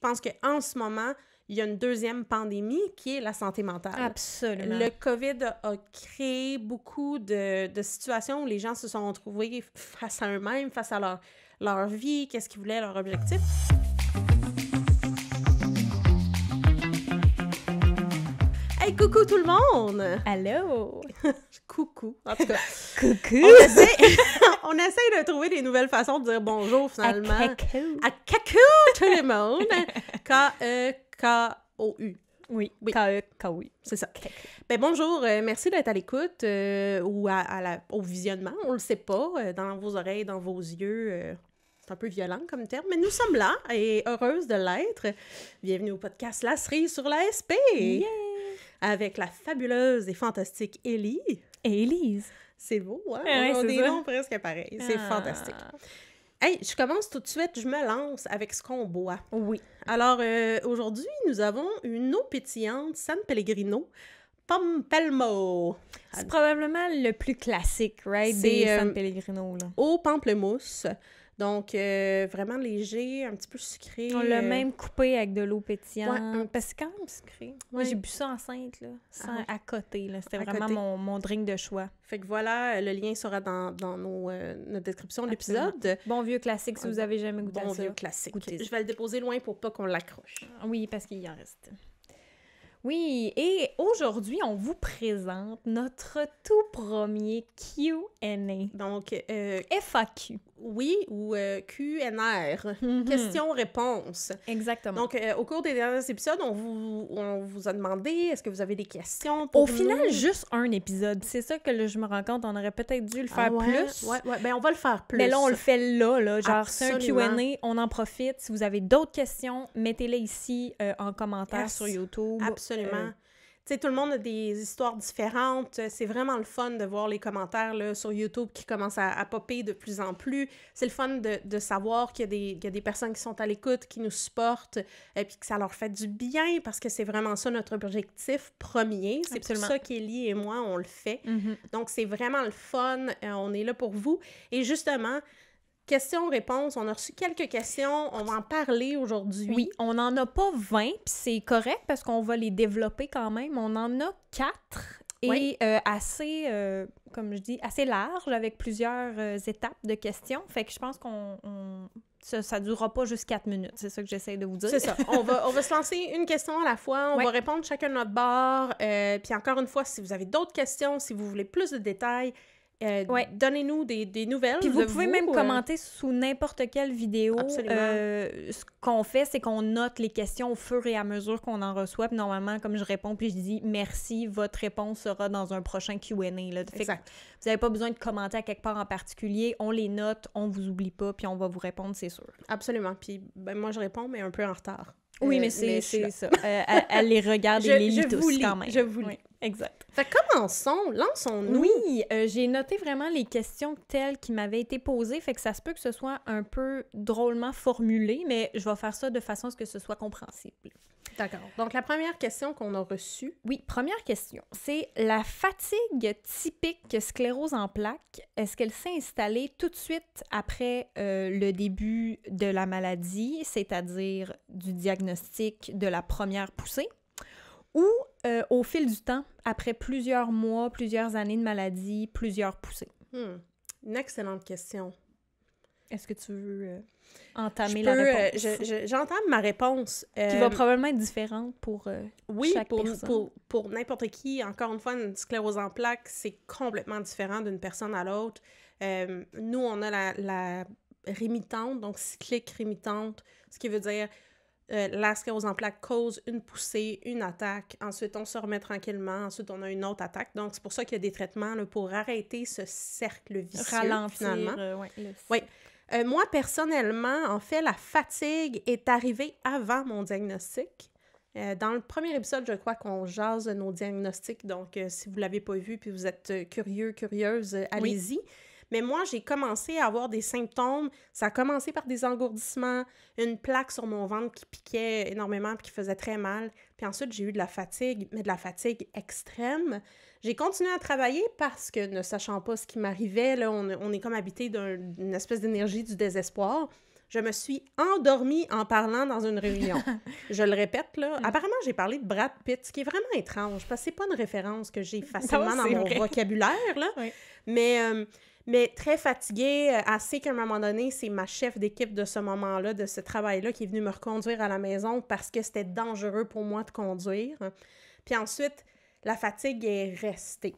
je pense qu'en ce moment, il y a une deuxième pandémie qui est la santé mentale. Absolument. Le COVID a, a créé beaucoup de, de situations où les gens se sont retrouvés face à eux-mêmes, face à leur, leur vie, qu'est-ce qu'ils voulaient, leur objectif. Hey, coucou tout le monde! Allô? Coucou, en tout cas. Coucou! On essaie, on essaie de trouver des nouvelles façons de dire bonjour finalement. À. À cacou tout le monde! K-E-K-O-U. Oui, Oui. K-E-K-O-U. C'est ça. Ben bonjour, euh, merci d'être à l'écoute euh, ou à, à la- au visionnement, on le sait pas, euh, dans vos oreilles, dans vos yeux. c'est un peu violent comme terme, mais nous sommes là et heureuses de l'être. Bienvenue au podcast La cerise sur la SP Yeah! avec la fabuleuse et fantastique Ellie. Et Élise. C'est beau, hein? Ouais, on a des noms presque pareils. C'est Ah. fantastique. Hey, je commence tout de suite, je me lance avec ce qu'on boit. Oui. Alors, euh, aujourd'hui, nous avons une eau pétillante San Pellegrino Pompelmo. C'est probablement le plus classique, right? Des euh, San Pellegrino, là. Au pamplemousse. Donc, euh, vraiment léger, un petit peu sucré. On l'a euh, même coupé avec de l'eau pétillante. Ouais, un- Parce que c'est quand même sucré. Moi, Ouais. j'ai bu ça enceinte, là. Sans, Ah. À côté, là. C'était vraiment côté. mon, mon drink de choix. Fait que voilà, le lien sera dans, dans nos, euh, notre description de l'épisode. Bon vieux classique, si vous avez jamais goûté Bon à ça. vieux classique. Je vais le déposer loin pour pas qu'on l'accroche. Oui, parce qu'il y en reste. Oui, et aujourd'hui, on vous présente notre tout premier Q&A. Donc, euh, FAQ. oui ou euh, QNR. Mhm. Question-réponse. Exactement. Donc, euh, au cours des derniers épisodes, on vous, on vous a demandé est-ce que vous avez des questions pour Au final, juste un épisode. C'est ça que là, je me rends compte, on aurait peut-être dû le Ah faire ouais? plus. Ouais, ouais, ben on va le faire plus. Mais là, on le fait là, là. Genre, c'est un. Q&A, on en profite. Si vous avez d'autres questions, mettez-les ici euh, en commentaire sur YouTube. Absolument. Euh, Tu sais, tout le monde a des histoires différentes. C'est vraiment le fun de voir les commentaires là, sur YouTube qui commencent à, à popper de plus en plus. C'est le fun de, de savoir qu'il y, a des- qu'il y a des personnes qui sont à l'écoute, qui nous supportent, et puis que ça leur fait du bien parce que c'est vraiment ça notre objectif premier. C'est pour Absolument. ça qu'Élie et moi, on le fait. mhm. Donc, c'est vraiment le fun. Euh, on est là pour vous. Et justement, questions-réponses, on a reçu quelques questions. On va en parler aujourd'hui. Oui, on n'en a pas 20, puis c'est correct parce qu'on va les développer quand même. On en a 4 et Oui. euh, assez, euh, comme je dis, assez large avec plusieurs euh, étapes de questions. Fait que je pense qu'on... on- Ça, ça durera pas juste 4 minutes, c'est ça que j'essaie de vous dire. C'est ça. On va, on va se lancer une question à la fois. On Ouais. va répondre chacun de notre bord. Puis encore une fois, si vous avez d'autres questions, si vous voulez plus de détails, euh, Ouais. donnez-nous des, des nouvelles. Puis vous de pouvez même euh, commenter sous n'importe quelle vidéo. Absolument. Euh, ce qu'on fait, c'est qu'on note les questions au fur et à mesure qu'on en reçoit. Puis normalement, comme je réponds, puis je dis merci, votre réponse sera dans un prochain Q&A. Exact. Vous n'avez pas besoin de commenter à quelque part en particulier. On les note, on vous oublie pas, puis on va vous répondre, c'est sûr. Absolument. Puis ben, moi, je réponds, mais un peu en retard. Oui, Euh, mais c'est ça. Euh, elle, elle les regarde Je- les lit tous quand même. je vous lis. Oui, exact. Fait commençons. Lançons-nous. Oui, euh, j'ai noté vraiment les questions telles qui m'avaient été posées, fait que ça se peut que ce soit un peu drôlement formulé, mais je vais faire ça de façon à ce que ce soit compréhensible. D'accord. Donc, la première question qu'on a reçue. Oui, première question. C'est la fatigue typique sclérose en plaques, est-ce qu'elle s'est installée tout de suite après euh, le début de la maladie, c'est-à-dire du diagnostic de la première poussée, ou euh, au fil du temps, après plusieurs mois, plusieurs années de maladie, plusieurs poussées? Hmm. Une excellente question. Est-ce que tu veux euh, entamer Je la peux, euh, réponse? je- je- J'entends ma réponse. Qui Euh, va probablement être différente pour... euh, Oui, chaque pour, personne. pour, pour n'importe qui, encore une fois, une sclérose en plaques, c'est complètement différent d'une personne à l'autre. Euh, nous, on a la, la rémitante, donc cyclique rémitante, ce qui veut dire euh, la sclérose en plaques cause une poussée, une attaque. Ensuite, on se remet tranquillement. Ensuite, on a une autre attaque. Donc, c'est pour ça qu'il y a des traitements là, pour arrêter ce cercle vicieux, ralentir. finalement. euh, ouais, le- Oui. Euh, moi, personnellement, en fait, la fatigue est arrivée avant mon diagnostic. Euh, dans le premier épisode, je crois qu'on jase nos diagnostics. Donc, si vous ne l'avez pas vu puis vous êtes curieux, curieuse, allez-y. Mais moi, j'ai commencé à avoir des symptômes. Ça a commencé par des engourdissements, une plaque sur mon ventre qui piquait énormément puis qui faisait très mal. Puis ensuite, j'ai eu de la fatigue, mais de la fatigue extrême. J'ai continué à travailler parce que, ne sachant pas ce qui m'arrivait, là, on, on est comme habité d'un- d'une espèce d'énergie du désespoir. Je me suis endormie en parlant dans une réunion. je le répète, là. Apparemment, j'ai parlé de Brad Pitt, ce qui est vraiment étrange, parce que c'est pas une référence que j'ai facilement dans mon vocabulaire, là. Mais, euh, mais très fatiguée, euh, assez qu'à un moment donné, c'est ma chef d'équipe de ce moment-là, de ce travail-là, qui est venue me reconduire à la maison parce que c'était dangereux pour moi de conduire. Puis ensuite, la fatigue est restée.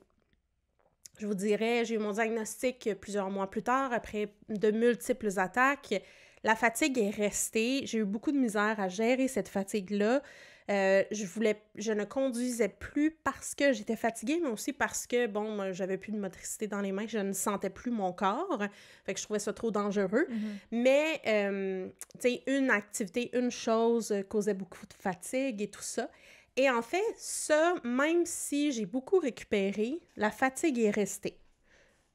Je vous dirais, j'ai eu mon diagnostic plusieurs mois plus tard, après de multiples attaques. La fatigue est restée. J'ai eu beaucoup de misère à gérer cette fatigue-là. Euh, je voulais, je ne conduisais plus parce que j'étais fatiguée, mais aussi parce que, bon, j'avais plus de motricité dans les mains, je ne sentais plus mon corps. Fait que je trouvais ça trop dangereux. Mhm. Mais, euh, tu sais, une activité, une chose causait beaucoup de fatigue et tout ça. Et en fait, ça, même si j'ai beaucoup récupéré, la fatigue est restée.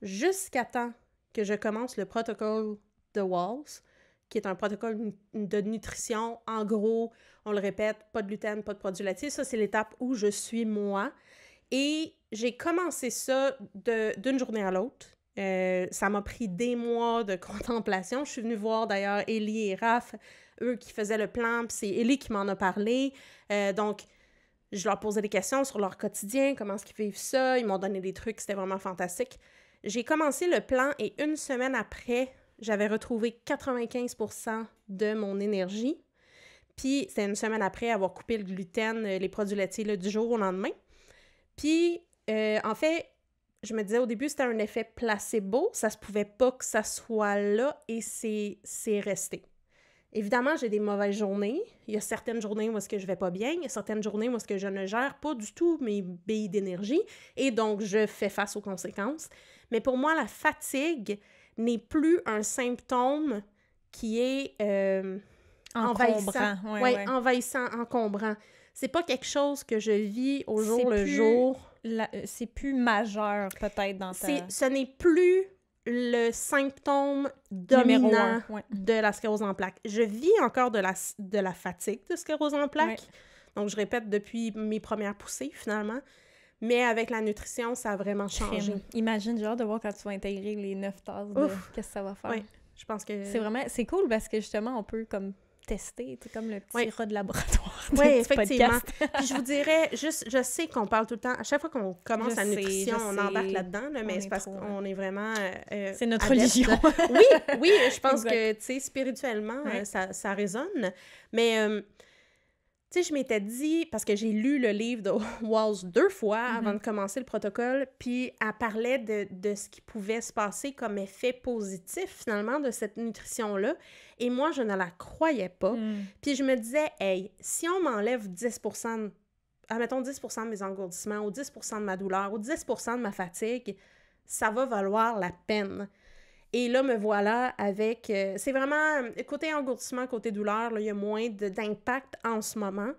Jusqu'à temps que je commence le protocole de Walls, qui est un protocole de nutrition. En gros, on le répète, pas de gluten, pas de produits laitiers. Ça, c'est l'étape où je suis moi. Et j'ai commencé ça d'une journée à l'autre. Euh, ça m'a pris des mois de contemplation. Je suis venue voir d'ailleurs Ellie et Raph, eux qui faisaient le plan, puis c'est Ellie qui m'en a parlé. Euh, donc, je leur posais des questions sur leur quotidien, comment est-ce qu'ils vivent ça. Ils m'ont donné des trucs, c'était vraiment fantastique. J'ai commencé le plan et une semaine après, j'avais retrouvé 95% de mon énergie. Puis, c'est une semaine après avoir coupé le gluten, euh, les produits laitiers, du jour au lendemain. Puis, euh, en fait, je me disais au début, c'était un effet placebo. Ça se pouvait pas que ça soit là et c'est resté. Évidemment, j'ai des mauvaises journées. Il y a certaines journées où est-ce que je vais pas bien. Il y a certaines journées où est-ce que je ne gère pas du tout mes billes d'énergie. Et donc, je fais face aux conséquences. Mais pour moi, la fatigue, n'est plus un symptôme qui est euh, envahissant. Ouais, envahissant, encombrant. C'est pas quelque chose que je vis au jour le jour. Euh, c'est plus majeur, peut-être, dans ta... Ce n'est plus le symptôme dominant de la sclérose en plaques. Je vis encore de la, de la fatigue de sclérose en plaques. Donc, je répète depuis mes premières poussées, finalement. Mais avec la nutrition, ça a vraiment changé. Imagine, genre, de voir quand tu vas intégrer les neuf tasses de qu'est-ce que ça va faire. Oui, je pense que... C'est vraiment... C'est cool parce que, justement, on peut, comme, tester, c'est comme le petit rat de laboratoire Oui, effectivement. Puis je vous dirais, juste, je sais qu'on parle tout le temps, à chaque fois qu'on commence la nutrition, on embarque là-dedans, mais c'est parce qu'on est vraiment euh, C'est notre religion. oui, oui, je pense que, tu sais, spirituellement, euh, ça, ça résonne. Mais... Euh, sais, je m'étais dit, parce que j'ai lu le livre de Walls deux fois avant mhm. de commencer le protocole, puis elle parlait de, de, ce qui pouvait se passer comme effet positif, finalement, de cette nutrition-là. Et moi, je ne la croyais pas. Mm. Puis je me disais, hey, si on m'enlève 10 admettons 10% de mes engourdissements, ou 10% de ma douleur, ou 10% de ma fatigue, ça va valoir la peine. Et là, me voilà avec... Euh, c'est vraiment... Côté engourdissement, côté douleur, là, il y a moins d'impact en ce moment.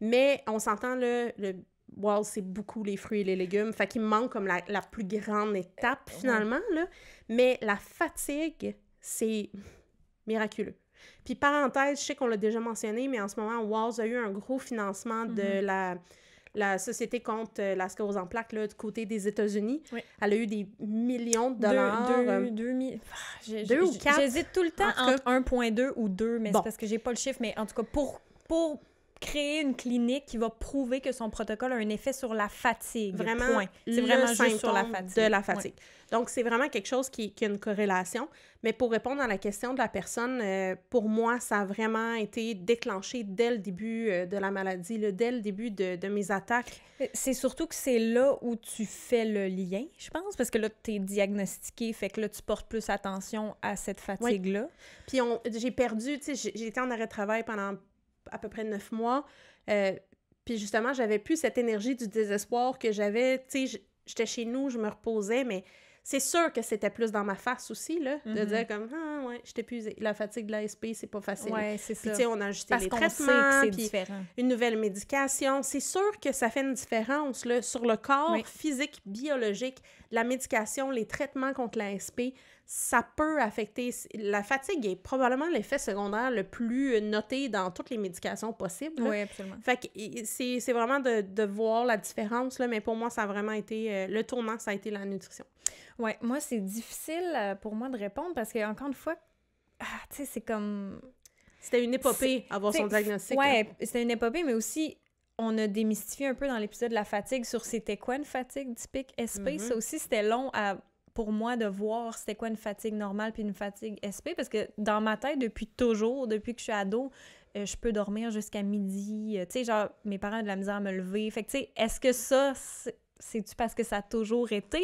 Mais on s'entend, le, le wow, c'est beaucoup les fruits et les légumes. Fait qu'il me manque comme la, la, plus grande étape, finalement, là. Mais la fatigue, c'est miraculeux. Puis parenthèse, je sais qu'on l'a déjà mentionné, mais en ce moment, Walls a eu un gros financement de mm-hmm. la la Société contre euh, la sclérose en plaques là, du côté des États-Unis. Elle a eu des millions de dollars. Deux, deux, deux, deux ou quatre. J'hésite tout le temps entre 1,2 ou 2, mais c'est parce que j'ai pas le chiffre. Mais en tout cas, pour, pour créer une clinique qui va prouver que son protocole a un effet sur la fatigue. Vraiment, c'est vraiment juste sur la fatigue. De la fatigue. Donc, c'est vraiment quelque chose qui, qui, a une corrélation. Mais pour répondre à la question de la personne, euh, pour moi, ça a vraiment été déclenché dès le début euh, de la maladie, dès le début de, de mes attaques. Euh, c'est surtout que c'est là où tu fais le lien, je pense, parce que là, tu es diagnostiqué, fait que là, tu portes plus attention à cette fatigue-là. Puis j'ai perdu, tu sais, j'ai été en arrêt de travail pendant à peu près neuf mois. Euh, puis justement, j'avais plus cette énergie du désespoir que j'avais. Tu sais, j'étais chez nous, je me reposais, mais c'est sûr que c'était plus dans ma face aussi, là, de mm-hmm. dire comme Ah, ouais, j'étais épuisée. La fatigue de l'ASP, c'est pas facile. Ouais, c'est ça. tu sais, on a ajusté les traitements, puis différent. une nouvelle médication. C'est sûr que ça fait une différence, là, sur le corps physique, biologique, la médication, les traitements contre l'ASP ça peut affecter. La fatigue est probablement l'effet secondaire le plus noté dans toutes les médications possibles. Oui, absolument. Fait que c'est vraiment de, de, voir la différence, là, mais pour moi, ça a vraiment été. Euh, le tournant, ça a été la nutrition. Oui, moi, c'est difficile euh, pour moi de répondre parce que, encore une fois, ah, tu sais, c'est comme... C'était une épopée avoir son diagnostic. Ouais, c'était une épopée, mais aussi, on a démystifié un peu dans l'épisode de la fatigue sur c'était quoi une fatigue typique SP. Mhm. Ça aussi, c'était long à, pour moi de voir c'était quoi une fatigue normale puis une fatigue SP, parce que dans ma tête, depuis toujours, depuis que je suis ado, euh, je peux dormir jusqu'à midi. Euh, tu sais, genre, mes parents ont de la misère à me lever. Fait que, tu sais, est-ce que ça, c'est- c'est-tu parce que ça a toujours été?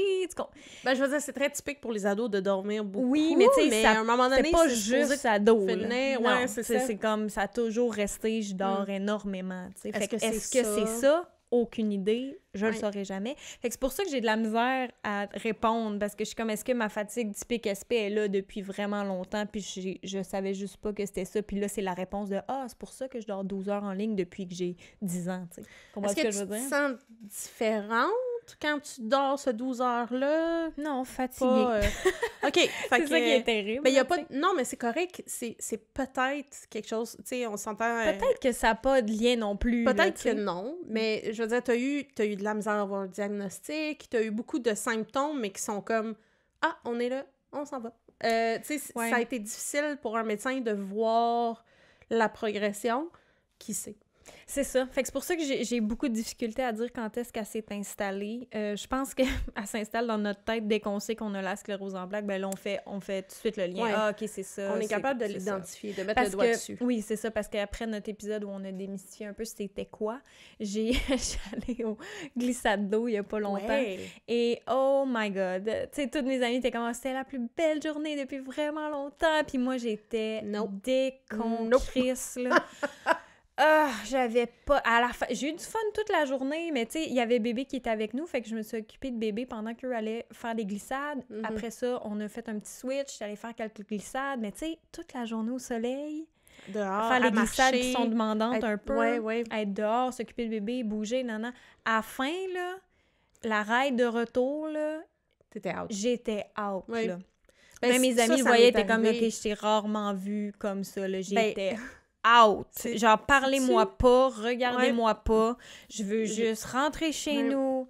Ben, je veux dire, c'est très typique pour les ados de dormir beaucoup. Oui, mais tu sais, à un moment donné, C'est pas juste ado. finir, ouais, c'est comme, ça a toujours resté, je dors énormément, tu sais. Est-ce Fait que Est-ce que c'est ça? Aucune idée. Je le Ouais. saurai jamais. C'est pour ça que j'ai de la misère à répondre, parce que je suis comme, est-ce que ma fatigue typique SP est là depuis vraiment longtemps, puis je savais juste pas que c'était ça, puis là, c'est la réponse de, ah, c'est pour ça que je dors 12 heures en ligne depuis que j'ai 10 ans, tu sais. Est-ce ce que, je veux te dire? sens différente quand tu dors ce 12 heures-là? Non, fatiguée. Pas, euh, OK. c'est ça qui est terrible. Mais il y a pas... Non, mais c'est correct. C'est peut-être quelque chose... Tu sais, on s'entend... euh, Peut-être que ça n'a pas de lien non plus. Peut-être que non, mais je veux dire, tu as eu, t'as eu de la misère à avoir un diagnostic, tu as eu beaucoup de symptômes, mais qui sont comme Ah, on est là, on s'en va. Euh, tu sais, Ouais. ça a été difficile pour un médecin de voir la progression. Qui sait? C'est ça. Fait que c'est pour ça que j'ai beaucoup de difficultés à dire quand est-ce qu'elle s'est installée. Euh, je pense qu'elle s'installe dans notre tête dès qu'on sait qu'on a la sclérose en plaques. Ben là, on fait, on fait tout de suite le lien. Ouais. Ah, OK, c'est ça. on est capable de l'identifier, de mettre Parce le doigt que, dessus. oui, c'est ça, parce qu'après notre épisode où on a démystifié un peu c'était quoi, j'ai allée au glissade d'eau il y a pas longtemps. Ouais. Et oh my god, tu sais, toutes mes amies étaient comme Ah, c'était la plus belle journée depuis vraiment longtemps. Puis moi, j'étais Nope. là. Ah, j'avais pas. À la fin, j'ai eu du fun toute la journée, mais tu sais, il y avait bébé qui était avec nous, fait que je me suis occupée de bébé pendant qu'eux allaient faire des glissades. Mhm. Après ça, on a fait un petit switch, j'allais faire quelques glissades, mais tu sais, toute la journée au soleil, Dehors, faire les glissades qui sont demandantes être- un peu, Ouais, ouais. être dehors, s'occuper de bébé, bouger, nan, À la fin, là, la ride de retour, là, T'étais out. j'étais out, Ouais. là. Ben, Même mes ça, amis ça le voyaient, étaient comme, OK, je t'ai rarement vu comme ça, là. Ben, J'étais out. Genre, parlez-moi pas, regardez-moi pas. Je veux juste rentrer chez Ouais. nous,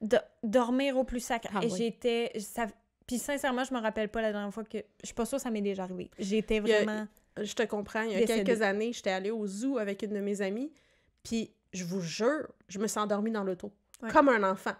do- dormir au plus sacré. Ah Et oui. j'étais... ça- Puis sincèrement, je me rappelle pas la dernière fois que... Je suis pas sûre que ça m'est déjà arrivé. J'étais a- vraiment... Je te comprends. Il y a Décédée. quelques années, j'étais allée au zoo avec une de mes amies, puis je vous jure, je me suis endormie dans l'auto. Ouais. Comme un enfant.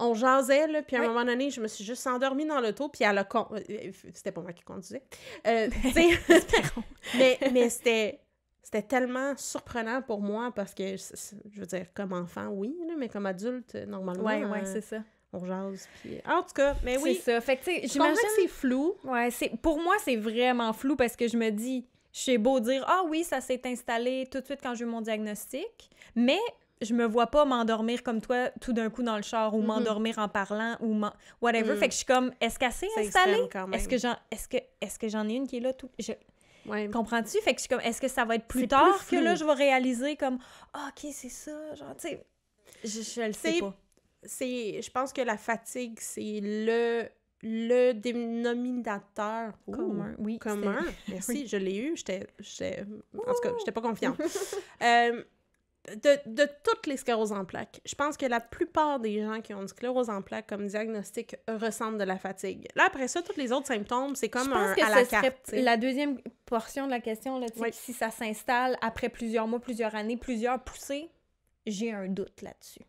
On jasait, là, puis à un moment donné, je me suis juste endormie dans l'auto, puis elle a... con- euh, C'était pas moi qui conduisais. Euh, sais, mais mais c'était... C'était tellement surprenant pour moi parce que, c'est- c'est- je veux dire, comme enfant, oui, là, mais comme adulte, normalement, ouais, euh, c'est ça. on jase. Puis... En tout cas, mais C'est oui, ça. Fait que, tu sais, je j'imagine... que c'est flou. Ouais, c'est pour moi c'est vraiment flou parce que je me dis j'ai beau dire ah oui, ça s'est installé tout de suite quand j'ai eu mon diagnostic, mais je me vois pas m'endormir comme toi tout d'un coup dans le char ou Mhm. m'endormir en parlant ou whatever. Mm. Fait que je suis comme est-ce qu'elle s'est C'est installée? Est-ce que j'en est-ce que j'en ai une qui est là tout? Je Ouais. comprends-tu? Fait que je suis comme est-ce que ça va être plus tard plus que là je vais réaliser comme ah OK, c'est ça, genre tu sais je, je le sais pas. c'est je pense que la fatigue c'est le le dénominateur Commun, oui. commun merci Oui. je l'ai eu j'étais j'étais- en tout cas j'étais pas confiante Euh, de, de toutes les scléroses en plaques, je pense que la plupart des gens qui ont une sclérose en plaques comme diagnostic ressentent de la fatigue. Là, après ça, tous les autres symptômes, c'est comme je pense un que à la ce carte. la deuxième portion de la question, là, Oui. si ça s'installe après plusieurs mois, plusieurs années, plusieurs poussées, j'ai un doute là-dessus.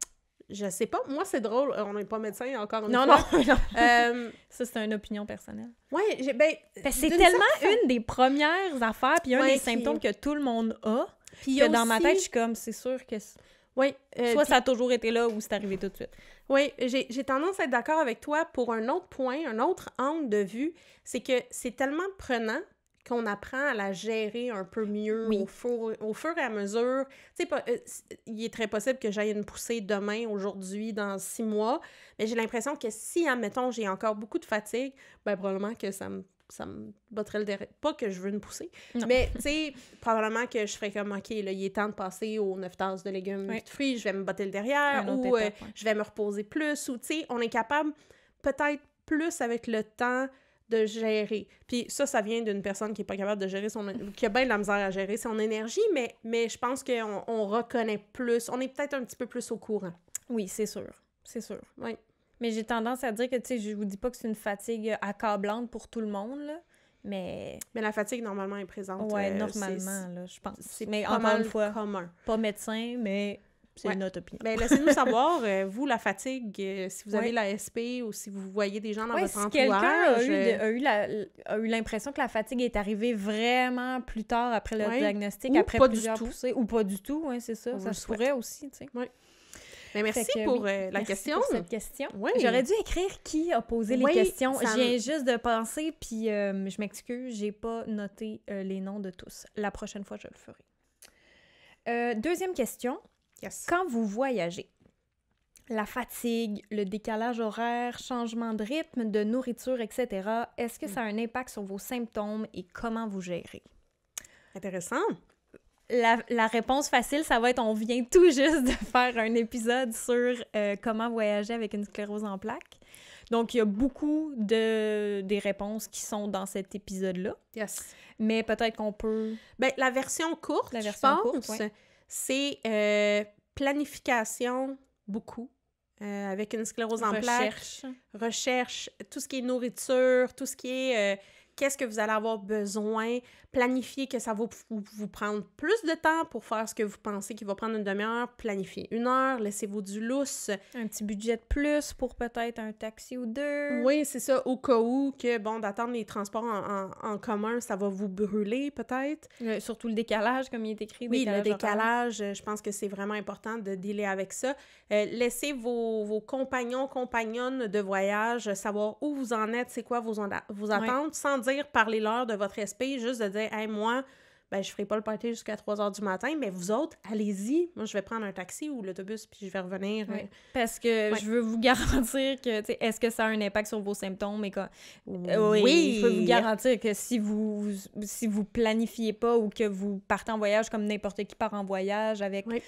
Je sais pas. Moi, c'est drôle. On n'est pas médecin encore une Non, fois. non, non. Euh, Ça, c'est une opinion personnelle. j'ai- ben, c'est tellement une des premières affaires, puis un Ouais, des symptômes que tout le monde a, Puis que dans ma tête, je suis comme, c'est sûr que... Oui, euh, Soit ça a toujours été là, ou c'est arrivé tout de suite. Oui, j'ai tendance à être d'accord avec toi pour un autre point, un autre angle de vue. C'est que c'est tellement prenant qu'on apprend à la gérer un peu mieux Oui. au, fur, au fur et à mesure. Tu sais, euh, il est très possible que j'aille une poussée demain, aujourd'hui, dans six mois, mais j'ai l'impression que si, admettons, j'ai encore beaucoup de fatigue, ben probablement que ça me ça me botterait le derrière. Pas que je veux une poussée, Non. mais tu sais, probablement que je ferais comme, OK, là, il est temps de passer aux 9 tasses de légumes Oui. et de fruits, je vais me botter le derrière, ou euh, ouais. je vais me reposer plus, ou tu sais, on est capable peut-être plus avec le temps de gérer. Puis ça, ça vient d'une personne qui est pas capable de gérer son... qui a bien de la misère à gérer son énergie, mais, mais je pense qu'on on reconnaît plus, on est peut-être un petit peu plus au courant. Oui, c'est sûr. C'est sûr. Oui. Mais j'ai tendance à dire que, tu sais, je vous dis pas que c'est une fatigue accablante pour tout le monde, là. Mais, Mais la fatigue, normalement, est présente. ouais, euh, normalement, là, je pense. C'est Mais pas encore une fois, commun. pas médecin, mais c'est Ouais. notre opinion. Ben, laissez-nous savoir, euh, vous, la fatigue, euh, si vous avez la SP ou si vous voyez des gens dans Ouais, votre si quelqu'un a entourage. euh, a eu l'impression que la fatigue est arrivée vraiment plus tard après le diagnostic, Ou après pas du plusieurs tout. poussées, ou pas du tout, ouais, c'est ça, vous ça se pourrait aussi, tu sais. Ben, merci Fait que, pour oui, euh, la Merci question. pour cette question. Oui. J'aurais dû écrire qui a posé les questions. Je viens juste de penser, puis euh, je m'excuse, j'ai pas noté euh, les noms de tous. La prochaine fois, je le ferai. Euh, deuxième question. Yes. Quand vous voyagez, la fatigue, le décalage horaire, changement de rythme, de nourriture, etc., est-ce que ça a un impact sur vos symptômes et comment vous gérez? Intéressant. La, la réponse facile, ça va être on vient tout juste de faire un épisode sur euh, comment voyager avec une sclérose en plaques. Donc, il y a beaucoup de des réponses qui sont dans cet épisode-là. Yes. Mais peut-être qu'on peut. Ben, la version courte, La je version pense, courte, ouais. c'est euh, planification, beaucoup, euh, avec une sclérose en plaques. recherche. recherche, tout ce qui est nourriture, tout ce qui est qu'est-ce que vous allez avoir besoin, planifier que ça va vous, vous prendre plus de temps pour faire ce que vous pensez qu'il va prendre une demi-heure, planifier une heure, laissez-vous du lousse. Un petit budget de plus pour peut-être un taxi ou deux. Oui, c'est ça, au cas où que, bon, d'attendre les transports en, en- en commun, ça va vous brûler peut-être. Le- surtout le décalage, comme il est écrit. Oui, le décalage, euh, je pense que c'est vraiment important de dealer avec ça. Euh, laissez vos, vos compagnons, compagnonnes de voyage savoir où vous en êtes, c'est quoi vos, vos attentes, sans dire parlez-leur de votre SP, juste de dire, hey, moi, ben, je ferai pas le party jusqu'à 3 heures du matin, mais vous autres, allez-y. Moi, je vais prendre un taxi ou l'autobus, puis je vais revenir. Oui. euh, Parce que Ouais. je veux vous garantir que, tu sais, est-ce que ça a un impact sur vos symptômes et que, oui, oui, je peux vous garantir que si vous si vous planifiez pas ou que vous partez en voyage comme n'importe qui part en voyage avec Oui.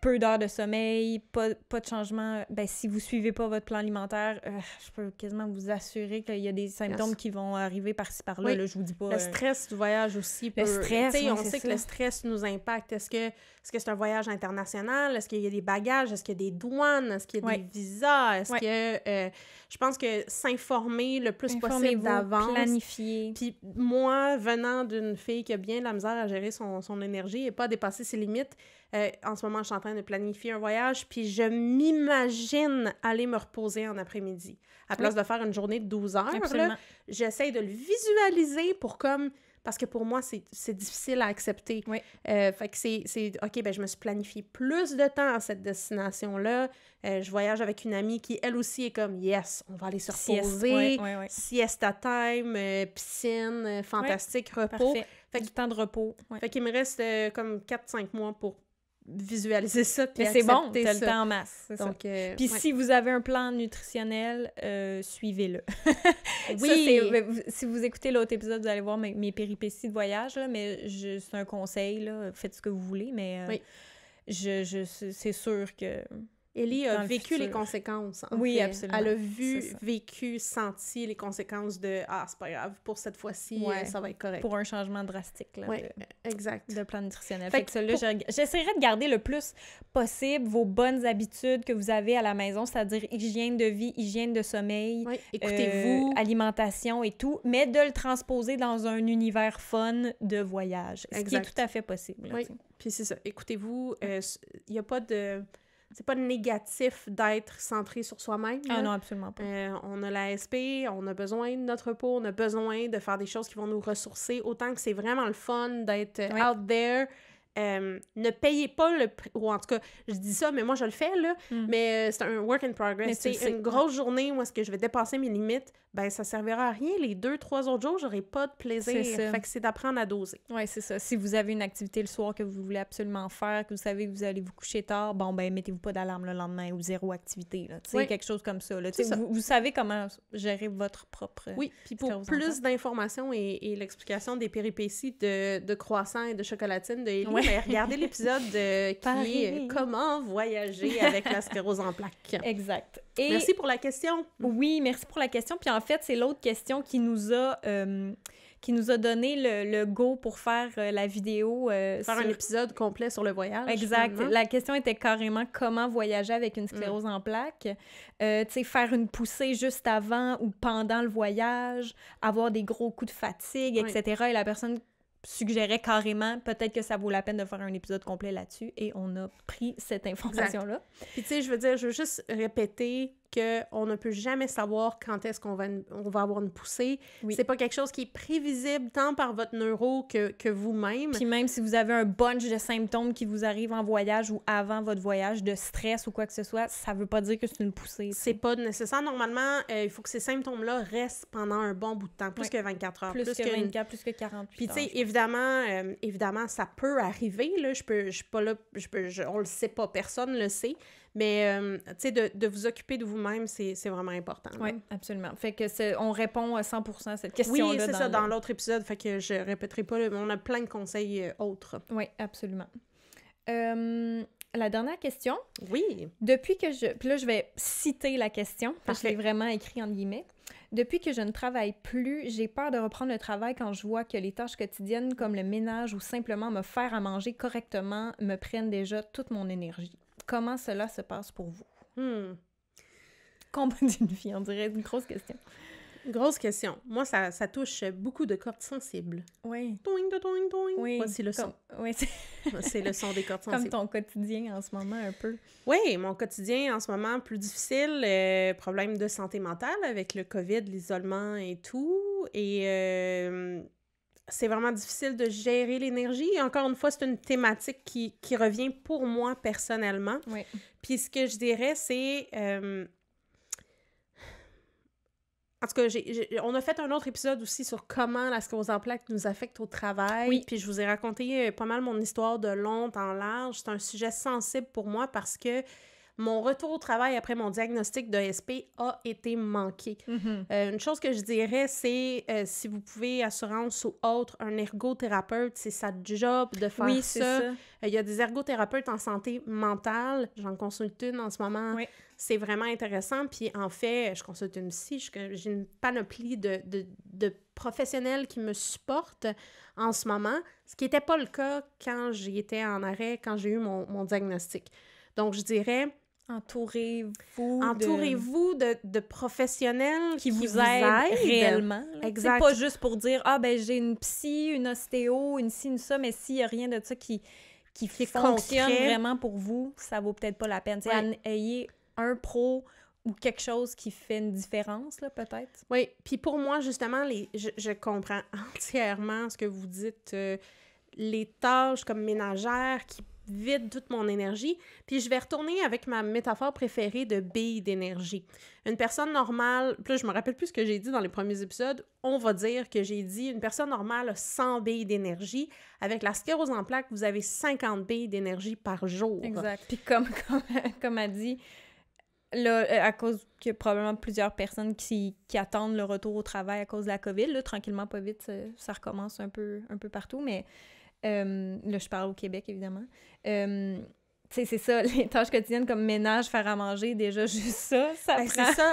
Peu d'heures de sommeil, pas, pas de changement, ben si vous suivez pas votre plan alimentaire, euh, je peux quasiment vous assurer qu'il y a des symptômes Yes. qui vont arriver par-ci par-là. Oui. Là, je vous dis pas. Le euh, stress du voyage aussi. Le stress, on c'est sait que le stress nous impacte. Est-ce que est-ce que c'est un voyage international? Est-ce qu'il y a des bagages? Est-ce qu'il y a des douanes? Est-ce qu'il y a des visas? Est-ce que... euh, je pense que s'informer le plus possible d'avance. planifiez. Puis moi, venant d'une fille qui a bien de la misère à gérer son, son énergie et pas dépasser ses limites, euh, en ce moment, je suis en train de planifier un voyage, puis je m'imagine aller me reposer en après-midi. À place de faire une journée de 12 heures, j'essaye de le visualiser pour comme... Parce que pour moi, c'est difficile à accepter. Oui. Euh, fait que c'est... OK, ben je me suis planifié plus de temps à cette destination-là. Euh, je voyage avec une amie qui, elle aussi, est comme « Yes, on va aller se Sieste, reposer. ouais, ouais, ouais. Siesta time, euh, piscine, fantastique, repos. Parfait. Fait du temps de repos. Fait qu'il me reste comme 4-5 mois pour visualiser ça puis Mais c'est bon, t'as le ça. temps en masse. ça. Donc, euh, Puis ouais. si vous avez un plan nutritionnel, euh, suivez-le. Ça, Oui. vous- si vous écoutez l'autre épisode, vous allez voir mes, mes péripéties de voyage, là, mais c'est un conseil, là, faites ce que vous voulez, mais euh, Oui. je, je, c'est sûr que... Ellie a le vécu les conséquences. en Oui, fait. absolument. Elle a vu, vécu, senti les conséquences de Ah, c'est pas grave, pour cette fois-ci, Ouais. euh, ça va être correct. Pour un changement drastique là, Ouais, exact. de, de plan nutritionnel. Fait Fait que pour- je- j'essaierai de garder le plus possible vos bonnes habitudes que vous avez à la maison, c'est-à-dire hygiène de vie, hygiène de sommeil, Ouais, Euh, Écoutez-vous. alimentation et tout, mais de le transposer dans un univers fun de voyage, ce qui est tout à fait possible. là, Oui. Puis c'est ça. Écoutez-vous. Il n'y a pas de. C'est pas négatif d'être centré sur soi-même. Ah non, absolument pas. Euh, on a la SP, on a besoin de notre repos, on a besoin de faire des choses qui vont nous ressourcer, autant que c'est vraiment le fun d'être out there. Euh, ne payez pas le prix, ou en tout cas, je dis ça, mais moi je le fais, là, Mm. mais euh, c'est un work in progress. C'est une grosse journée où est-ce que je vais dépasser mes limites, ben ça servira à rien. Les deux, trois autres jours, j'aurai pas de plaisir. Fait que c'est d'apprendre à doser. Oui, c'est ça. Si vous avez une activité le soir que vous voulez absolument faire, que vous savez que vous allez vous coucher tard, bon, ben, mettez-vous pas d'alarme le lendemain ou zéro activité, là. Oui. quelque chose comme ça, là. Ça. Vous, vous savez comment gérer votre propre... Oui, puis pour plus d'informations et, et l'explication des péripéties de, de croissants et de chocolatine de Ellie, Ouais. Ben, regardez l'épisode de- qui est euh, Comment voyager avec la sclérose en plaques. Exact. Et Merci pour la question. Oui, merci pour la question. Puis en fait, c'est l'autre question qui nous a, euh, qui nous a donné le, le go pour faire euh, la vidéo. euh, Faire un épisode complet sur le voyage. Exact. finalement. La question était carrément comment voyager avec Mm. une sclérose en plaques. Euh, tu sais, faire une poussée juste avant ou pendant le voyage, avoir des gros coups de fatigue, Oui. etc. Et la personne suggérait carrément peut-être que ça vaut la peine de faire un épisode complet là-dessus. Et on a pris cette information-là. Puis tu sais, je veux dire, je veux juste répéter que on ne peut jamais savoir quand est-ce qu'on va, on va avoir une poussée. Oui. C'est pas quelque chose qui est prévisible tant par votre neuro que, que vous-même. Puis même si vous avez un bunch de symptômes qui vous arrivent en voyage ou avant votre voyage, de stress ou quoi que ce soit, ça veut pas dire que c'est une poussée. C'est pas nécessaire. Normalement, euh, il faut que ces symptômes-là restent pendant un bon bout de temps, plus Ouais. que 24 heures. plus, que qu'une- 24, plus que 48 Puis, tu sais, évidemment, euh, évidemment, ça peut arriver, là. Je peux, je suis pas là, je peux, je- on le sait pas, personne le sait. Mais, euh, tu sais, de, de vous occuper de vous-même, c'est vraiment important. Oui, absolument. Fait que on répond à 100% à cette Oui, question-là. c'est ça, le- dans l'autre épisode, fait que je répéterai pas, mais on a plein de conseils euh, autres. Oui, absolument. Euh, la dernière question. Oui. Depuis que je... Puis là, je vais citer la question, parce que je l'ai vraiment écrit en guillemets. Depuis que je ne travaille plus, j'ai peur de reprendre le travail quand je vois que les tâches quotidiennes comme le ménage ou simplement me faire à manger correctement me prennent déjà toute mon énergie. Comment cela se passe pour vous? Hmm. Combat d'une vie, on dirait une grosse question. Grosse question. Moi, ça, ça touche beaucoup de cordes sensibles. Oui. Toing, de toing, toing. Oui. Voici le son. Comme- Oui, c'est le son des cordes comme sensibles. ton quotidien en ce moment un peu. Oui, mon quotidien en ce moment plus difficile, euh, problème de santé mentale avec le COVID, l'isolement et tout. Et euh, c'est vraiment difficile de gérer l'énergie. Et Encore une fois, c'est une thématique qui, qui revient pour moi personnellement. Oui. Puis ce que je dirais, c'est... euh, En tout cas, j'ai- j'ai- on a fait un autre épisode aussi sur comment la sclérose en plaques nous affecte au travail. Oui. Puis je vous ai raconté euh, pas mal mon histoire de long en large. C'est un sujet sensible pour moi parce que mon retour au travail après mon diagnostic de SP a été manqué. Mhm. Euh, une chose que je dirais, c'est euh, si vous pouvez, assurance ou autre, un ergothérapeute, c'est sa job de faire Oui, c'est ça. Euh, Il y a des ergothérapeutes en santé mentale. J'en consulte une en ce moment. Oui. C'est vraiment intéressant. Puis en fait, je consulte une psy. J'ai une panoplie de, de, de professionnels qui me supportent en ce moment, ce qui n'était pas le cas quand j'étais en arrêt, quand j'ai eu mon, mon diagnostic. Donc, je dirais, Entourez-vous. de- entourez-vous de, de professionnels qui vous aident réellement. Exact. C'est pas juste pour dire ah ben j'ai une psy, une ostéo, une ci, une ça, mais s'il y a rien de ça qui qui, Qui fonctionne concret. vraiment pour vous, ça vaut peut-être pas la peine. Ouais. ayez un pro ou quelque chose qui fait une différence là peut-être. Oui, puis pour moi, justement, les, je, je comprends entièrement ce que vous dites. euh, les tâches comme ménagères qui vident toute mon énergie. Puis je vais retourner avec ma métaphore préférée de bille d'énergie. Une personne normale, là, je me rappelle plus ce que j'ai dit dans les premiers épisodes, on va dire que j'ai dit une personne normale a 100 billes d'énergie. Avec la sclérose en plaques, vous avez 50 billes d'énergie par jour. Exact. Puis comme comme comme a dit là euh, à cause qu'il y probablement plusieurs personnes qui, qui attendent le retour au travail à cause de la Covid là, tranquillement pas vite ça, ça recommence un peu un peu partout mais euh, là je parle au Québec évidemment. Euh, tu sais, c'est ça, les tâches quotidiennes comme ménage, faire à manger, déjà juste ça, ça Ben, prend... c'est ça.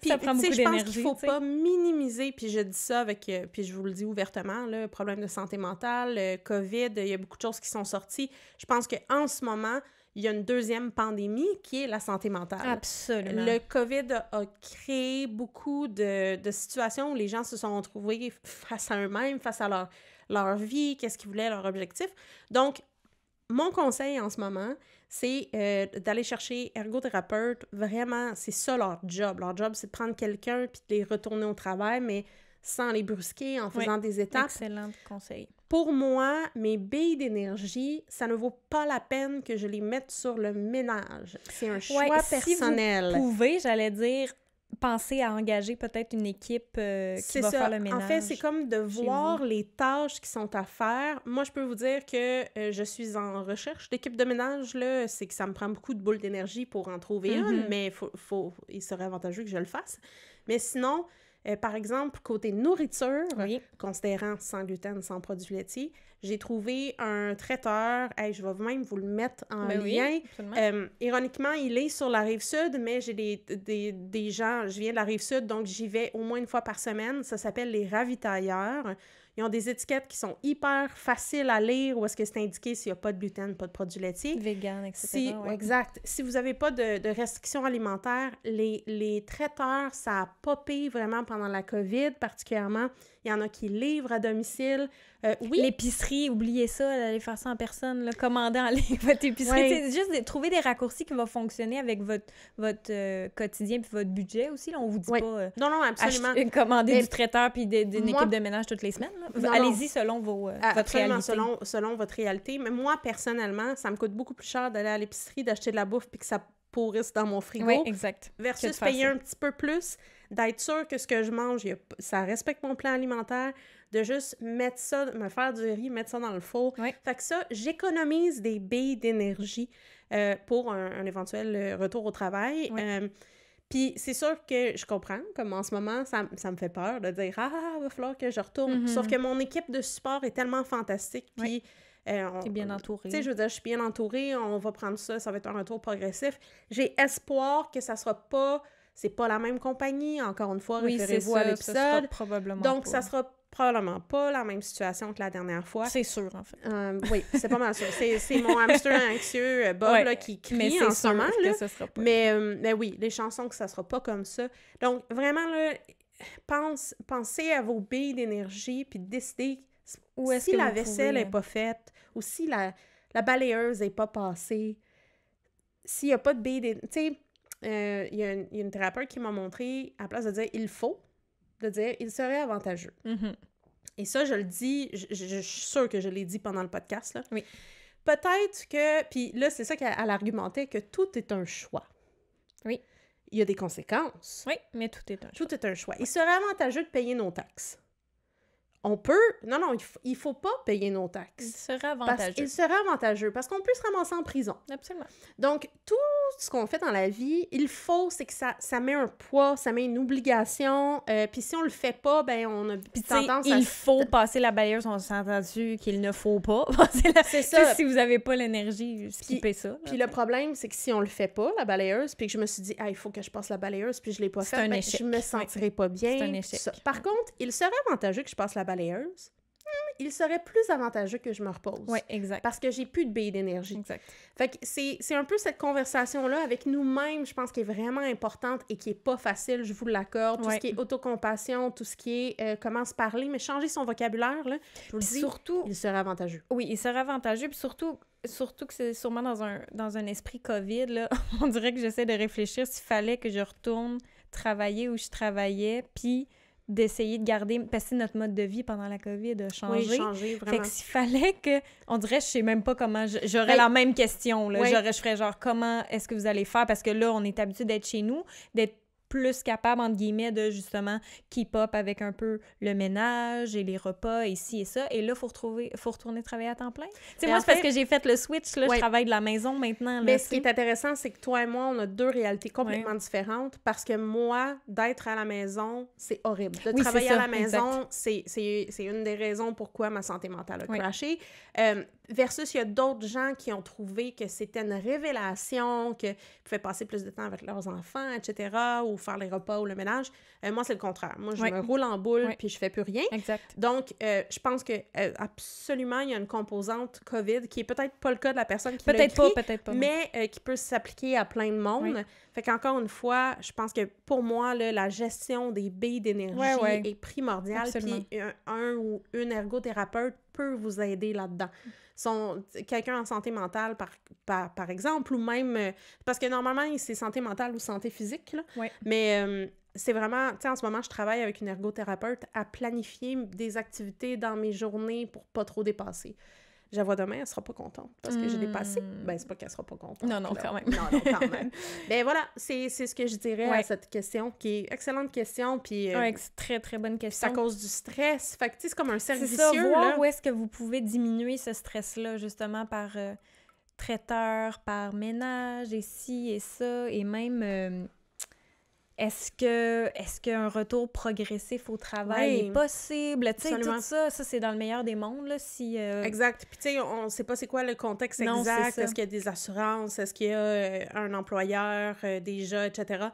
Puis, ça prend beaucoup je pense d'énergie, qu'il faut tu sais. pas minimiser, puis je dis ça avec, euh, puis je vous le dis ouvertement, là, problème de santé mentale, euh, COVID, il y a beaucoup de choses qui sont sorties. Je pense qu'en ce moment, il y a une deuxième pandémie qui est la santé mentale. Absolument. Le COVID a, a créé beaucoup de, de situations où les gens se sont retrouvés face à eux-mêmes, face à leur, leur vie, qu'est-ce qu'ils voulaient, leur objectif. Donc, mon conseil en ce moment, c'est euh, d'aller chercher ergothérapeute. Vraiment, c'est ça leur job. Leur job, c'est de prendre quelqu'un puis de les retourner au travail, mais sans les brusquer, en faisant des étapes. Excellent conseil. Pour moi, mes billes d'énergie, ça ne vaut pas la peine que je les mette sur le ménage. C'est un choix Ouais, si vous personnel. pouvez, j'allais dire, penser à engager peut-être une équipe euh, qui va ça. faire le ménage. En fait, c'est comme de voir les tâches qui sont à faire. Moi, je peux vous dire que euh, je suis en recherche d'équipe de ménage. Là, c'est que ça me prend beaucoup de boules d'énergie pour en trouver une, Mhm. mais faut, faut, il serait avantageux que je le fasse. Mais sinon, Euh, par exemple, côté nourriture, Oui. considérant sans gluten, sans produits laitiers, j'ai trouvé un traiteur, hey, je vais même vous le mettre en Ben lien. Euh, ironiquement, il est sur la rive sud, mais j'ai des, des, des gens, je viens de la rive sud, donc j'y vais au moins une fois par semaine. Ça s'appelle les ravitailleurs. Ils ont des étiquettes qui sont hyper faciles à lire, où est-ce que c'est indiqué s'il n'y a pas de gluten, pas de produits laitiers. Vegan, etc. Si, ouais. Exact. Si vous n'avez pas de, de restrictions alimentaires, les, les traiteurs, ça a popé vraiment pendant la COVID, particulièrement. Il y en a qui livrent à domicile. Euh, oui, L'épicerie, oubliez ça, aller faire ça en personne, là, commander en ligne votre épicerie. C'est juste de trouver des raccourcis qui vont fonctionner avec votre, votre euh, quotidien puis votre budget aussi. Là. On vous dit pas euh, non, non, absolument. acheter- commander Mais du traiteur puis d'une équipe de ménage toutes les semaines. Allez-y selon vos, euh, votre réalité. selon, selon votre réalité. Mais moi, personnellement, ça me coûte beaucoup plus cher d'aller à l'épicerie, d'acheter de la bouffe puis que ça pourrisse dans mon frigo. Oui, exact. versus payer un petit peu plus, d'être sûr que ce que je mange, il ça respecte mon plan alimentaire, de juste mettre ça, me faire du riz, mettre ça dans le four. Ouais. Fait que ça, j'économise des billes d'énergie euh, pour un, un éventuel euh, retour au travail. Euh, puis c'est sûr que je comprends, comme en ce moment, ça, ça me fait peur de dire « Ah, va falloir que je retourne Mhm. Sauf que mon équipe de support est tellement fantastique, puis... euh, on- T'es bien entouré. tu sais, je veux dire, je suis bien entourée, on va prendre ça, ça va être un retour progressif. J'ai espoir que ça sera pas, c'est pas la même compagnie, encore une fois, oui, référez-vous à l'épisode. probablement Donc, pas. ça sera probablement pas la même situation que la dernière fois. C'est sûr, en fait. Euh, oui, c'est pas mal sûr. C'est mon hamster anxieux, euh, Bob, Ouais, là, qui Mais crie c'est en ce moment. que Là. ça sera pas. Mais, euh, mais oui, les chansons que ça sera pas comme ça. Donc, vraiment, là, pense, pensez à vos billes d'énergie, puis décidez Où est-ce si que la vaisselle n'est pas faite, ou si la, la balayeuse n'est pas passée, s'il n'y a pas de billes d'énergie... Euh, il y, a une- il y a une thérapeute qui m'a montré, à la place de dire « il faut », de dire « il serait avantageux ». Mhm. Et ça, je le dis, je, je- je suis sûre que je l'ai dit pendant le podcast, là. Oui. Peut-être que, puis là, c'est ça qu'elle elle argumentait, que tout est un choix. Oui. Il y a des conséquences. Oui, mais tout est un choix. Tout est un choix. Il serait avantageux de payer nos taxes. On peut... Non, non, il, f- il faut pas payer nos Il taxes. serait Parce avantageux. il serait avantageux, parce qu'on peut se ramasser en prison. Absolument. Donc, tout ce qu'on fait dans la vie, il faut, c'est que ça, ça met un poids, ça met une obligation. euh, Puis si on le fait pas, ben on a Puis, tendance à... il faut passer la balayeuse, on s'est entendu qu'il ne faut pas passer la... C'est ça. Si vous n'avez pas l'énergie, skippez ça. Puis le problème, c'est que si on le fait pas, la balayeuse, puis que je me suis dit, ah, il faut que je passe la balayeuse, puis je l'ai pas fait, un ben, échec, je me sentirais pas bien. C'est un échec, ça. Par ouais. contre, il serait avantageux que je passe la balayeuse. Hmm, il serait plus avantageux que je me repose. Oui, exact. Parce que j'ai plus de billes d'énergie. Exact. Fait que c'est c'est un peu cette conversation-là avec nous-mêmes, je pense, qui est vraiment importante et qui est pas facile, je vous l'accorde. Tout Ouais. ce qui est autocompassion, tout ce qui est euh, comment se parler, mais changer son vocabulaire, là, je vous le Puis dis, surtout, il serait avantageux. oui, il serait avantageux. Puis surtout, surtout que c'est sûrement dans un, dans un esprit COVID, là, on dirait que j'essaie de réfléchir s'il fallait que je retourne travailler où je travaillais, puis d'essayer de garder... Parce que notre mode de vie pendant la COVID a changé. Oui, changer, Fait vraiment. que s'il fallait que. On dirait, je sais même pas comment. J'aurais Ben, la même question. Là. J'aurais, je ferais genre, comment est-ce que vous allez faire? Parce que là, on est habitué d'être chez nous, d'être plus capable, entre guillemets, de justement keep up avec un peu le ménage et les repas, ici et ça. Et là, il faut, retrouver, faut retourner travailler à temps plein. Tu moi, c'est parce que j'ai fait le switch. Là, Ouais. Je travaille de la maison maintenant. Là, Mais ce qui est intéressant, c'est que toi et moi, on a deux réalités complètement différentes parce que moi, d'être à la maison, c'est horrible. De Oui, travailler ça, à la maison, c'est une des raisons pourquoi ma santé mentale a Oui. crashé. Euh, versus, il y a d'autres gens qui ont trouvé que c'était une révélation, qu'ils pouvaient passer plus de temps avec leurs enfants, etc., ou faire les repas ou le ménage. Euh, moi, c'est le contraire. Moi, je Oui. me roule en boule Oui. puis je fais plus rien. Exact. Donc, euh, je pense que euh, absolument, il y a une composante COVID qui est peut-être pas le cas de la personne qui Peut-être pas, peut-être pas. mais qui peut s'appliquer à plein de monde. Oui. Fait qu'encore une fois, je pense que pour moi, là, la gestion des billes d'énergie Ouais, ouais. est primordiale. Puis un, un ou une ergothérapeute peut vous aider là-dedans. Quelqu'un en santé mentale, par, par, par exemple, ou même... euh, parce que normalement, c'est santé mentale ou santé physique, là. Ouais. Mais euh, c'est vraiment... Tu sais, en ce moment, je travaille avec une ergothérapeute à planifier des activités dans mes journées pour pas trop dépasser. Je la vois demain, elle sera pas contente parce que j'ai dépassé. Hmm. Ben, c'est pas qu'elle sera pas contente. Non, non, là. quand même. Non, non, quand même. ben voilà, c'est c'est ce que je dirais à cette question, qui est excellente question, puis euh, Ouais, c'est très, très bonne c'est question. à cause du stress. Fait que, c'est comme un cercle C'est ça, vicieux, voir là. où est-ce que vous pouvez diminuer ce stress-là, justement, par euh, traiteur, par ménage, et ci et ça, et même... euh, Est-ce que est-ce qu'un retour progressif au travail Oui. est possible? Tu sais, tout ça, ça c'est dans le meilleur des mondes, là, si... euh, Exact. Puis, tu sais, on sait pas c'est quoi le contexte Non, exact. Est-ce qu'il y a des assurances? Est-ce qu'il y a euh, un employeur euh, déjà, etc.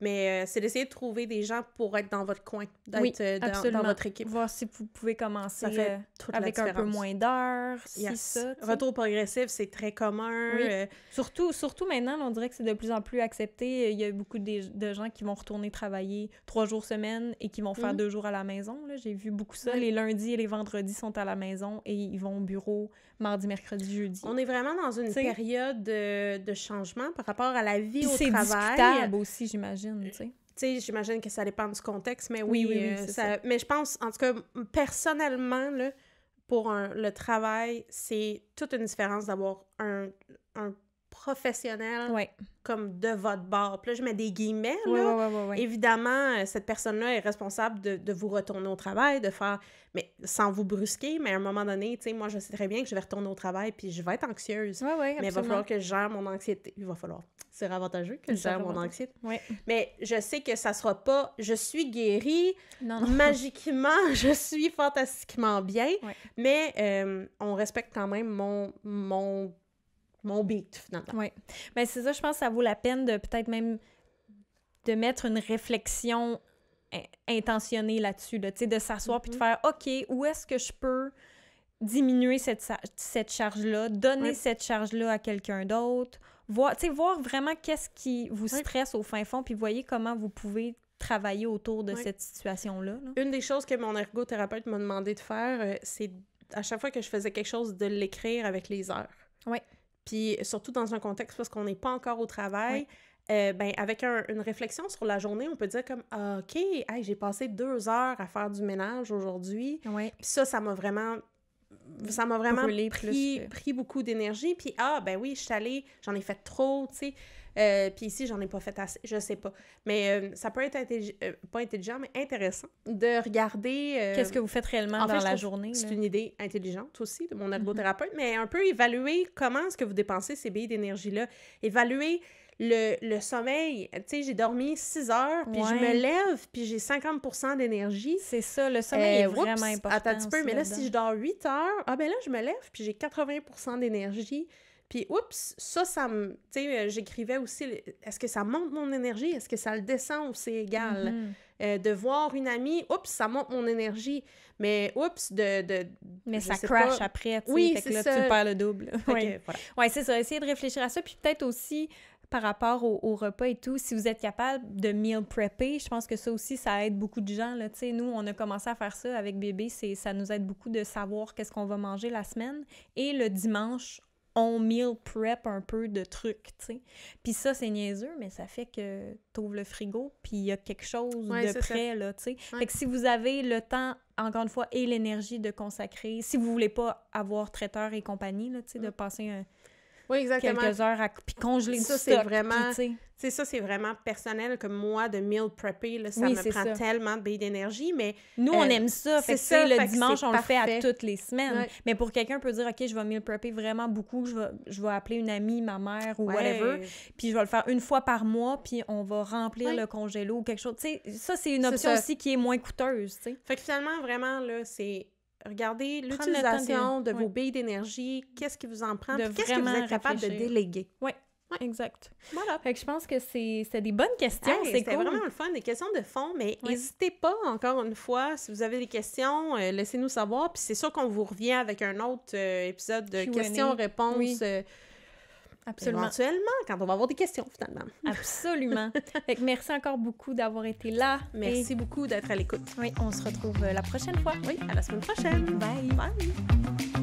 Mais euh, c'est d'essayer de trouver des gens pour être dans votre coin, d'être Oui, euh, dans, votre équipe. Voir si vous pouvez commencer euh, avec un peu moins d'heures, si ça. Retour progressif, c'est très commun. Oui. euh, Surtout, surtout maintenant, on dirait que c'est de plus en plus accepté. Il y a beaucoup de, de gens qui vont retourner travailler trois jours semaine et qui vont faire Mhm. deux jours à la maison. J'ai vu beaucoup ça. Oui. Les lundis et les vendredis sont à la maison et ils vont au bureau mardi, mercredi, jeudi. on est vraiment dans une T'sais. période de, de changement par rapport à la vie au c'est travail. discutable aussi, j'imagine. tu sais. Tu sais, j'imagine que ça dépend du contexte, mais Oui, oui, oui, oui, euh, c'est ça- ça. Mais je pense, en tout cas, personnellement, là, pour un- le travail, c'est toute une différence d'avoir un, un professionnel Ouais. comme de votre bord. Puis là, je mets des guillemets, là. ouais, ouais. Évidemment, euh, cette personne-là est responsable de, de vous retourner au travail, de faire, mais sans vous brusquer, mais à un moment donné, tu sais, moi, je sais très bien que je vais retourner au travail, puis je vais être anxieuse. Mais il va falloir que je gère mon anxiété. Il va falloir. C'est avantageux que je gère mon anxiété. Mais je sais que ça sera pas je suis guérie, Non, non. magiquement, je suis fantastiquement bien, mais euh, on respecte quand même mon, mon, mon beat, finalement. Oui. Ben c'est ça, je pense que ça vaut la peine de peut-être même de mettre une réflexion in- intentionnée là-dessus, là, de s'asseoir puis de Mhm. faire OK, où est-ce que je peux diminuer cette, charge-là, donner Oui. cette charge-là à quelqu'un d'autre, voir, voir vraiment qu'est-ce qui vous Oui. stresse au fin fond, puis voyez comment vous pouvez travailler autour de Oui. cette situation-là. là. Une des choses que mon ergothérapeute m'a demandé de faire, euh, c'est à chaque fois que je faisais quelque chose, de l'écrire avec les heures. Ouais. Puis surtout dans un contexte parce qu'on n'est pas encore au travail, euh, ben, avec un- une réflexion sur la journée, on peut dire comme ah, OK, hey, j'ai passé deux heures à faire du ménage aujourd'hui. Puis ça, ça m'a vraiment. Ça m'a vraiment Brûlé pris, que- pris beaucoup d'énergie. Puis, ah, ben oui, je suis allée, j'en ai fait trop, tu sais. Euh, puis ici, j'en ai pas fait assez, je sais pas. Mais euh, ça peut être euh, pas intelligent, mais intéressant de regarder. euh, Qu'est-ce que vous faites réellement en dans la journée? C'est une idée intelligente aussi de mon Mhm. ergothérapeute, mais un peu évaluer comment est-ce que vous dépensez ces billes d'énergie-là. Évaluer le, le sommeil. Tu sais, j'ai dormi 6 heures, puis je me lève, puis j'ai 50 d'énergie. C'est ça, le sommeil est Euh, oups, vraiment important. Attends un petit peu, mais là, si je dors 8 heures, ah ben là, je me lève, puis j'ai 80% d'énergie. Puis, oups, ça, ça me... Tu sais, euh, j'écrivais aussi, est-ce que ça monte mon énergie? Est-ce que ça le descend ou c'est égal? Mhm. Euh, de voir une amie, oups, ça monte mon énergie. Mais, oups, de... de Mais ça crash pas. après, tu. Oui, fait que là, ça. tu perds le double. Oui. voilà. Ouais, c'est ça. Essayez de réfléchir à ça. Puis peut-être aussi par rapport au, au repas et tout, si vous êtes capable de meal prepper, je pense que ça aussi, ça aide beaucoup de gens. Là. Tu sais, nous, on a commencé à faire ça avec bébé. C'est, ça nous aide beaucoup de savoir qu'est-ce qu'on va manger la semaine. Et le dimanche, on meal prep un peu de trucs, tu sais. Puis ça, c'est niaiseux, mais ça fait que t'ouvres le frigo, puis il y a quelque chose Ouais, de ça. prêt, là, tu sais. Ouais. Fait que si vous avez le temps, encore une fois, et l'énergie de consacrer, si vous voulez pas avoir traiteur et compagnie, là, tu sais, de Mm. passer un, Oui, exactement. quelques heures à puis congeler Ça, c'est vraiment- sais, ça, c'est vraiment personnel comme moi de meal prepper. Là, ça Oui, me c'est prend ça. tellement de billes d'énergie, mais Nous, on Euh, aime ça. Fait que, c'est ça, le fait dimanche, c'est on le fait à toutes les semaines. Ouais. Mais pour quelqu'un peut dire, OK, je vais meal prepper vraiment beaucoup, je vais, je vais appeler une amie, ma mère ou ouais. whatever, puis je vais le faire une fois par mois, puis on va remplir Ouais. le congélo ou quelque chose. Tu sais, ça, c'est une C'est option aussi qui est moins coûteuse, tu sais. Fait que finalement, vraiment, là, c'est temps l'utilisation de- de, vos ouais. billes d'énergie, qu'est-ce qui vous en prend, qu'est-ce que vous êtes capable de déléguer. Exact. Voilà. Fait que je pense que c'est des bonnes questions, Hey, c'est cool. vraiment le fun, des questions de fond, mais n'hésitez pas, encore une fois, si vous avez des questions, euh, laissez-nous savoir. Puis c'est sûr qu'on vous revient avec un autre euh, épisode de questions-réponses Oui. euh, Absolument. éventuellement, quand on va avoir des questions, finalement. Absolument. fait que merci encore beaucoup d'avoir été là. Merci beaucoup d'être à l'écoute. Oui, on se retrouve la prochaine fois. Oui, à la semaine prochaine. Bye. Bye!